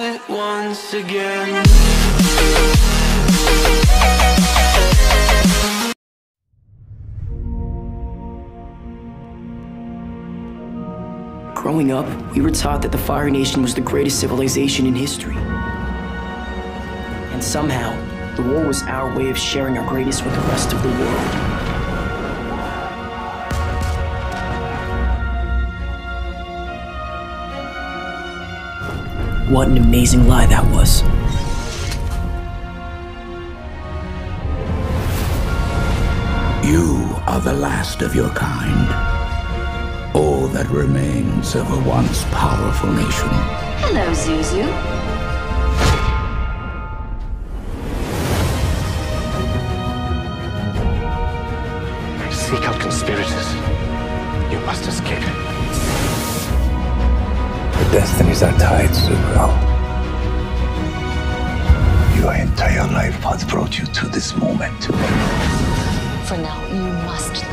once again. Growing up, we were taught that the Fire Nation was the greatest civilization in history. And somehow, the war was our way of sharing our greatness with the rest of the world. What an amazing lie that was. You are the last of your kind. All that remains of a once powerful nation. Hello, Zuzu. Seek out conspirators. You must escape. Destinies are tied, Zuko. Your entire life has brought you to this moment. For now, you must.